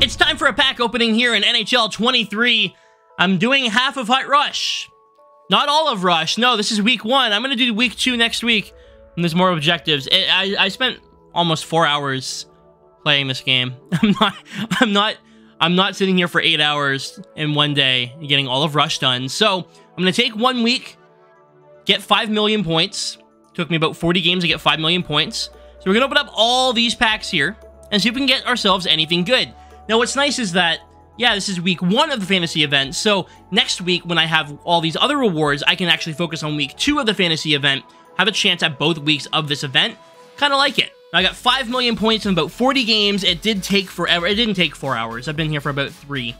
It's time for a pack opening here in NHL 23. I'm doing half of Hut Rush. Not all of Rush. No, this is week one. I'm going to do week two next week. And there's more objectives. It, I, I spent almost four hours playing this game. I'm not, I'm not, I'm not sitting here for eight hours in one day getting all of Rush done. So I'm going to take one week, get 5 million points. Took me about 40 games to get 5 million points. So we're going to open up all these packs here and see if we can get ourselves anything good. Now, what's nice is that, yeah, this is week one of the fantasy event, so next week, when I have all these other rewards, I can actually focus on week two of the fantasy event, have a chance at both weeks of this event. Kind of like it. I got 5 million points in about 40 games. It did take forever. It didn't take four hours. I've been here for about three.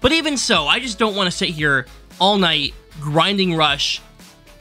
But even so, I just don't want to sit here all night grinding Rush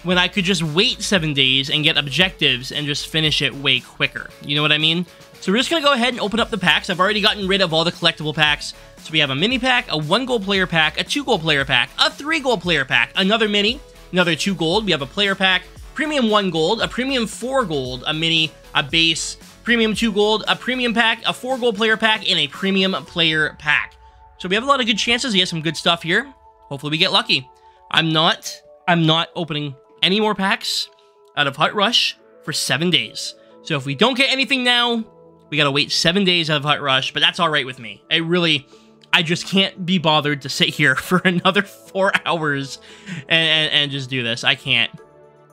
when I could just wait seven days and get objectives and just finish it way quicker. You know what I mean? So we're just going to go ahead and open up the packs. I've already gotten rid of all the collectible packs. So we have a mini pack, a one gold player pack, a two gold player pack, a three gold player pack, another mini, another two gold. We have a player pack, premium one gold, a premium four gold, a mini, a base, premium two gold, a premium pack, a four gold player pack, and a premium player pack. So we have a lot of good chances We get some good stuff here. Hopefully we get lucky. I'm not, I'm not opening any more packs out of Hut Rush for seven days. So if we don't get anything now, we gotta wait seven days of Hut Rush, but that's all right with me. I really, I just can't be bothered to sit here for another four hours and, and, and just do this. I can't.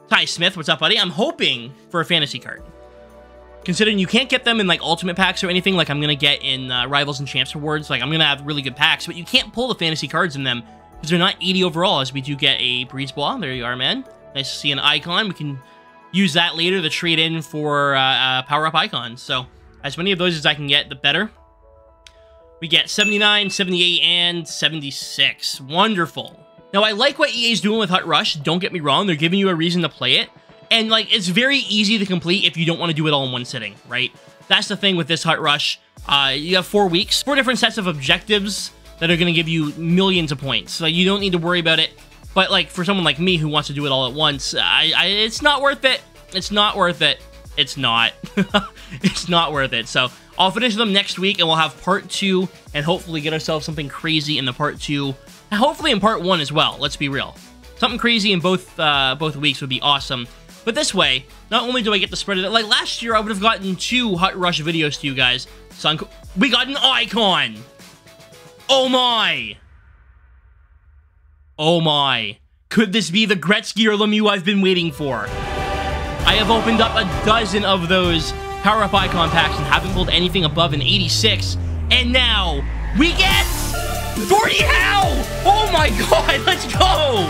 Ty Smith, what's up, buddy? I'm hoping for a fantasy card. Considering you can't get them in like ultimate packs or anything like I'm gonna get in uh, Rivals and Champs rewards, like I'm gonna have really good packs, but you can't pull the fantasy cards in them because they're not 80 overall. As we do get a BriseBois, there you are, man. Nice to see an icon. We can use that later to trade in for uh, uh, power up icons. So as many of those as I can get, the better. We get 79, 78, and 76. Wonderful. Now, I like what EA's doing with Hut Rush. Don't get me wrong. They're giving you a reason to play it. And, like, it's very easy to complete if you don't want to do it all in one sitting, right? That's the thing with this Hut Rush. Uh, you have four weeks, four different sets of objectives that are going to give you millions of points. So you don't need to worry about it. But, like, for someone like me who wants to do it all at once, I, I, it's not worth it. It's not worth it it's not. it's not worth it. So I'll finish them next week and we'll have part two and hopefully get ourselves something crazy in the part two. Hopefully in part one as well. Let's be real. Something crazy in both uh, both weeks would be awesome. But this way, not only do I get the spread of it, like last year I would have gotten two Hut Rush videos to you guys. We got an icon. Oh my. Oh my. Could this be the Gretzky or Lemieux I've been waiting for? I have opened up a dozen of those power-up icon packs and haven't pulled anything above an 86. And now, we get Gordie Howe! Oh my god, let's go!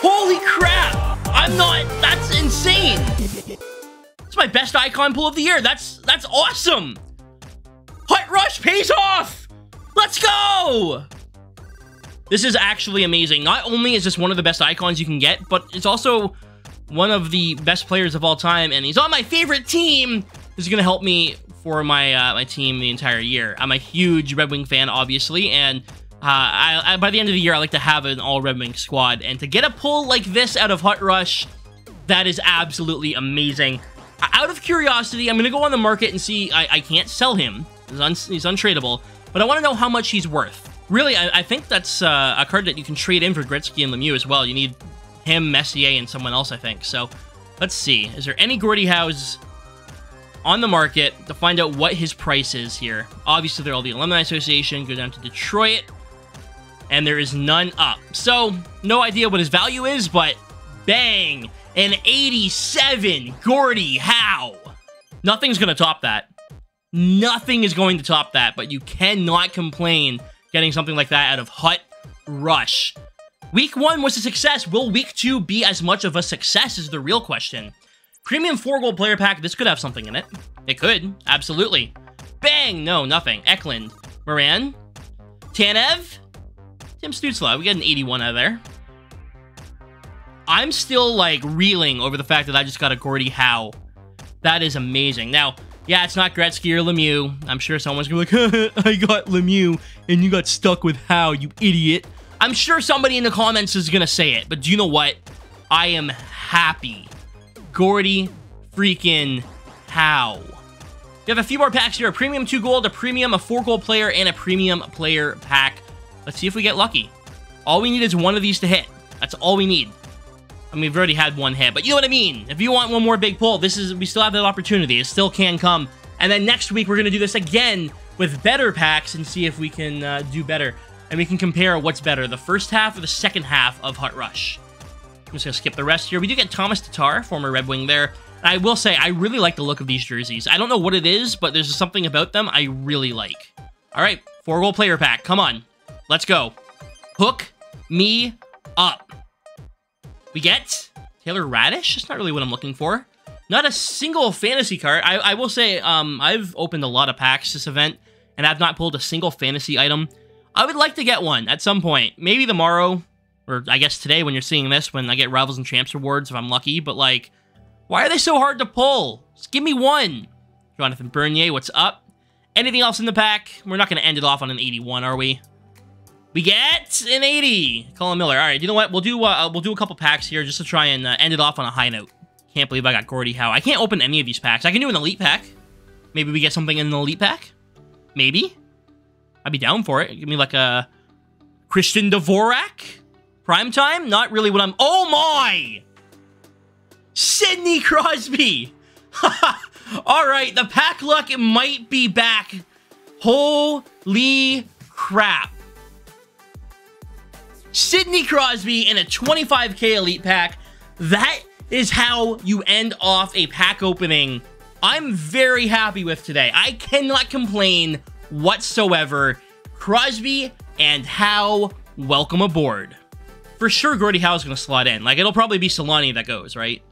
Holy crap! I'm not, that's insane! It's my best icon pull of the year. That's, that's awesome! Hut Rush pays off! Let's go! This is actually amazing. Not only is this one of the best icons you can get, but it's also one of the best players of all time, and he's on my favorite team. This is going to help me for my uh, my team the entire year. I'm a huge Red Wing fan, obviously, and uh, I, I, by the end of the year, I like to have an all Red Wing squad. And to get a pull like this out of Hut Rush, that is absolutely amazing. Out of curiosity, I'm going to go on the market and see. I, I can't sell him. He's, un he's untradeable. But I want to know how much he's worth. Really, I, I think that's uh, a card that you can trade in for Gretzky and Lemieux as well. You need him, Messier, and someone else, I think. So let's see. Is there any Gordie Howes on the market to find out what his price is here? Obviously, they're all the Alumni Association. Go down to Detroit. And there is none up. So, no idea what his value is, but bang! An 87 Gordie Howe! Nothing's going to top that. Nothing is going to top that, but you cannot complain getting something like that out of Hut Rush. Week one was a success. Will week two be as much of a success is the real question. Premium 4 gold player pack, this could have something in it. It could, absolutely. Bang! No, nothing. Eklund. Moran. Tanev. Tim Stützle. We got an 81 out of there. I'm still, like, reeling over the fact that I just got a Gordie Howe. That is amazing. Now, yeah, it's not Gretzky or Lemieux. I'm sure someone's gonna be like, I got Lemieux, and you got stuck with Howe, you idiot. I'm sure somebody in the comments is going to say it, but do you know what? I am happy. Gordie freaking Howe. We have a few more packs here. A premium 2 gold, a premium, a 4 gold player, and a premium player pack. Let's see if we get lucky. All we need is one of these to hit. That's all we need. I mean, we've already had one hit, but you know what I mean. If you want one more big pull, this is we still have that opportunity. It still can come. And then next week, we're going to do this again with better packs and see if we can uh, do better. And we can compare what's better, the first half or the second half of Hut Rush. I'm just going to skip the rest here. We do get Tomas Tatar, former Red Wing there. And I will say, I really like the look of these jerseys. I don't know what it is, but there's something about them I really like. All right, four goal player pack. Come on. Let's go. Hook me up. We get Taylor Raddysh. That's not really what I'm looking for. Not a single fantasy card. I, I will say, um, I've opened a lot of packs this event, and I've not pulled a single fantasy item. I would like to get one at some point. Maybe tomorrow, or I guess today when you're seeing this, when I get Rivals and Champs rewards if I'm lucky. But, like, why are they so hard to pull? Just give me one. Jonathan Bernier, what's up? Anything else in the pack? We're not going to end it off on an 81, are we? We get an 80. Colin Miller. All right, you know what? We'll do uh, we'll do a couple packs here just to try and uh, end it off on a high note. Can't believe I got Gordie Howe. I can't open any of these packs. I can do an elite pack. Maybe we get something in an elite pack. Maybe. I'd be down for it. Give me like a Christian Dvorak. Prime time? Not really what I'm... Oh my! Sidney Crosby! All right, the pack luck might be back. Holy crap. Sidney Crosby in a 25k elite pack. That is how you end off a pack opening I'm very happy with today. I cannot complain whatsoever. Crosby and Howe, welcome aboard. For sure, Gordie Howe is going to slot in. Like, it'll probably be Solani that goes, right?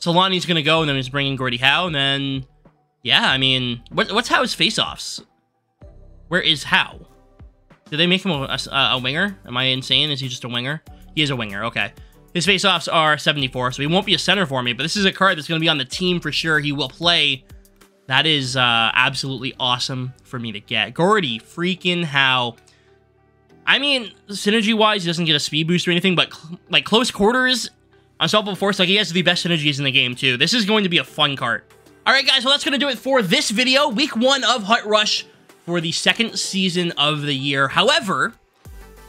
Solani's going to go, and then he's bringing Gordie Howe, and then... Yeah, I mean, what, what's Howe's face-offs? Where is Howe? Did they make him a, a, a winger? Am I insane? Is he just a winger? He is a winger, okay. His face-offs are 74, so he won't be a center for me, but this is a card that's going to be on the team for sure. He will play. That is uh, absolutely awesome for me to get. Gordie, freaking Howe. I mean, synergy-wise, he doesn't get a speed boost or anything, but cl like close quarters, unstoppable force, like he has the best synergies in the game too. This is going to be a fun cart. All right, guys, well, that's going to do it for this video. Week one of Hut Rush for the second season of the year. However,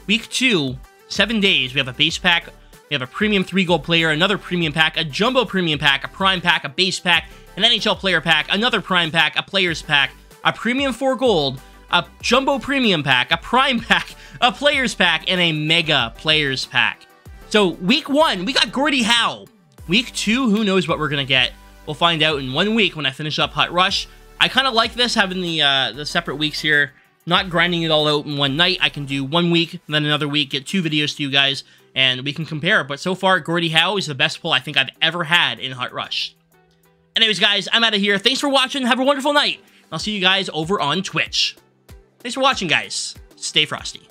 week two, seven days, we have a base pack we have a premium 3 gold player, another premium pack, a jumbo premium pack, a prime pack, a base pack, an NHL player pack, another prime pack, a players pack, a premium 4 gold, a jumbo premium pack, a prime pack, a players pack, and a mega players pack. So week one, we got Gordie Howe. Week two, who knows what we're going to get. We'll find out in one week when I finish up Hut Rush. I kind of like this, having the uh, the separate weeks here. Not grinding it all out in one night. I can do one week, then another week, get two videos to you guys and we can compare. But so far, Gordie Howe is the best pull I think I've ever had in Hut Rush. Anyways, guys, I'm out of here. Thanks for watching. Have a wonderful night. I'll see you guys over on Twitch. Thanks for watching, guys. Stay frosty.